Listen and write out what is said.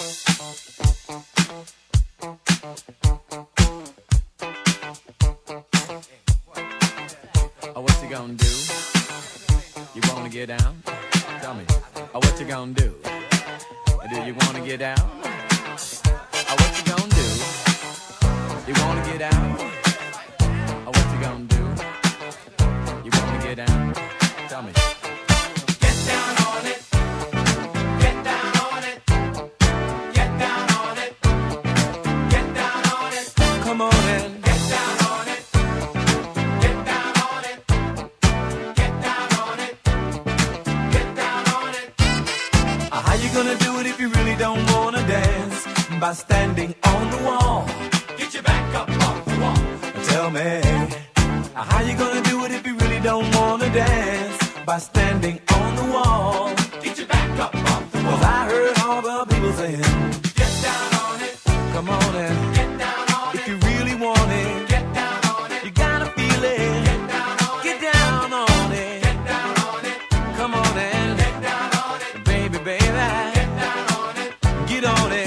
Oh, what you gonna do? You wanna get down? Tell me. Oh, what you gonna do? Do you wanna get down? Oh, what you gonna do? You gonna do it if you really don't wanna dance? By standing on the wall. Get your back up off the wall. Tell me, how you gonna do it if you really don't wanna dance? By standing on the wall. Get your back up off the wall. Cause I heard all the people saying, need all